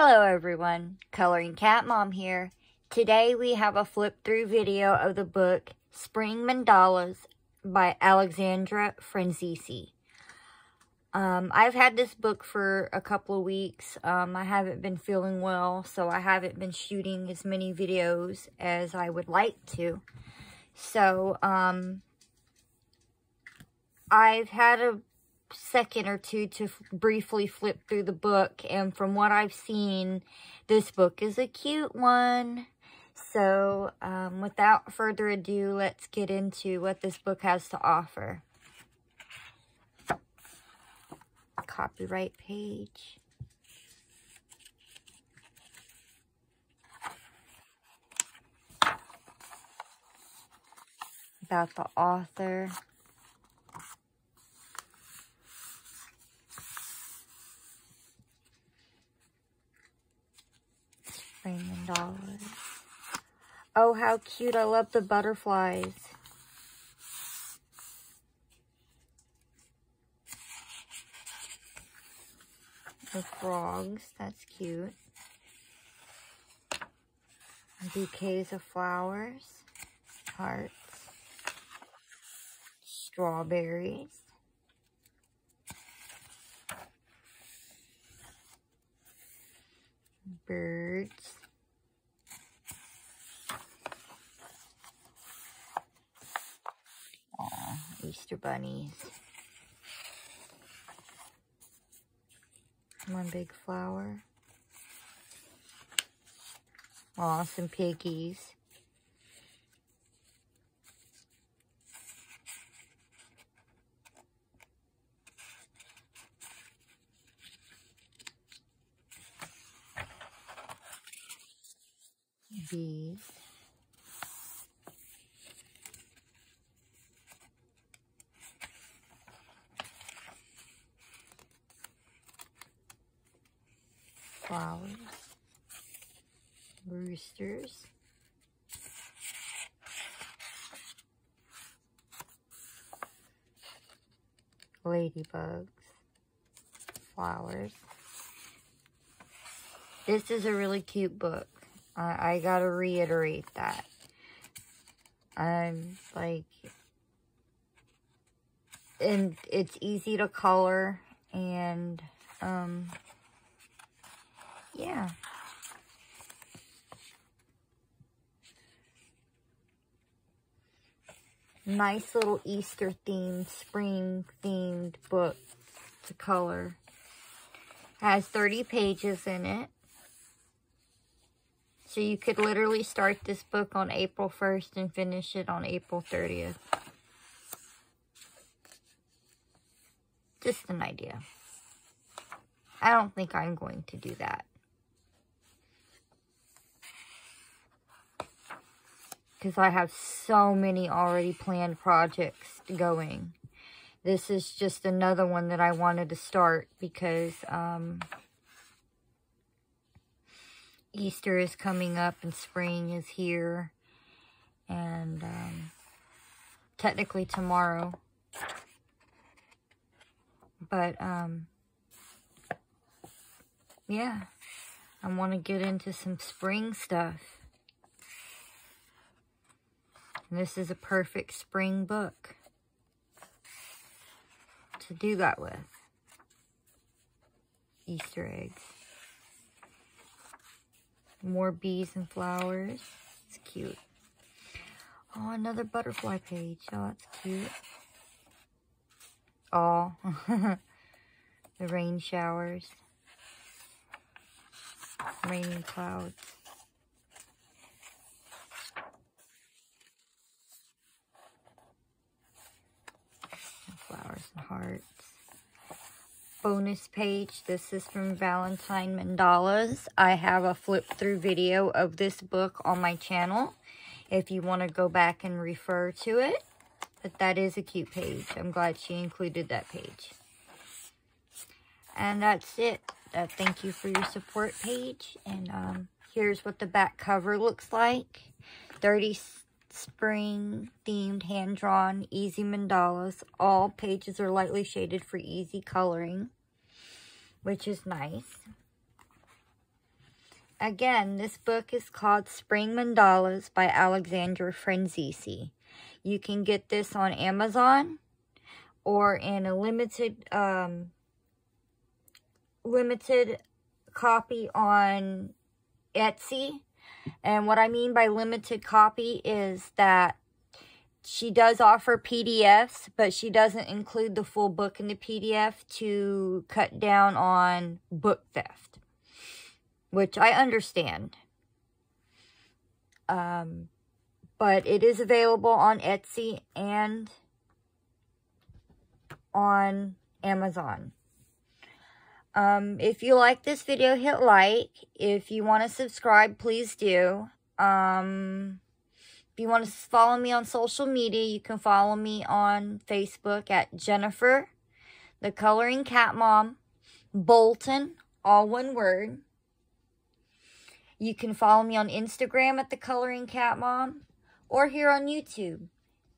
Hello everyone, Coloring Cat Mom here. Today we have a flip through video of the book Spring Mandalas by Alexandra Franzese. Um, I've had this book for a couple of weeks. Um, I haven't been feeling well, so I haven't been shooting as many videos as I would like to. So, um, I've had a second or two to briefly flip through the book. And from what I've seen, this book is a cute one. So um, without further ado, let's get into what this book has to offer. Copyright page. About the author. Dollars. Oh, how cute. I love the butterflies. The frogs. That's cute. Bouquets of flowers. Hearts. Strawberries. birds. Aw, Easter bunnies. One big flower. Aw, some piggies. bees. Flowers. Roosters. Ladybugs. Flowers. This is a really cute book. I, I gotta reiterate that. I'm like, and it's easy to color and, um, yeah. Nice little Easter themed, spring themed book to color. Has 30 pages in it. So you could literally start this book on April 1st and finish it on April 30th. Just an idea. I don't think I'm going to do that. Because I have so many already planned projects going. This is just another one that I wanted to start because... Um, Easter is coming up and spring is here. And um, technically tomorrow. But, um, yeah, I want to get into some spring stuff. This is a perfect spring book to do that with. Easter eggs. More bees and flowers. It's cute. Oh, another butterfly page. Oh, that's cute. Oh, the rain showers. Raining clouds. Flowers and hearts bonus page. This is from Valentine Mandalas. I have a flip through video of this book on my channel if you want to go back and refer to it. But that is a cute page. I'm glad she included that page. And that's it. Uh, thank you for your support page. And um, here's what the back cover looks like. 30 spring themed hand-drawn easy mandalas. All pages are lightly shaded for easy coloring, which is nice. again, this book is called Spring Mandalas by Alexandra Franzese. You can get this on Amazon or in a limited um, limited copy on Etsy. And what I mean by limited copy is that she does offer PDFs, but she doesn't include the full book in the PDF to cut down on book theft, which I understand. Um, but it is available on Etsy and on Amazon. Um, if you like this video, hit like. If you want to subscribe, please do. Um, if you want to follow me on social media, you can follow me on Facebook at Jennifer, the Coloring Cat Mom, Bolton, all one word. You can follow me on Instagram at the Coloring Cat Mom or here on YouTube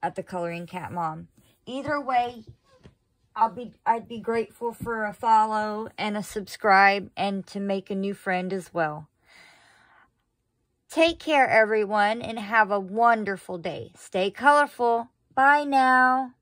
at the Coloring Cat Mom. Either way, I'll be I'd be grateful for a follow and a subscribe and to make a new friend as well. Take care everyone and have a wonderful day. Stay colorful. Bye now.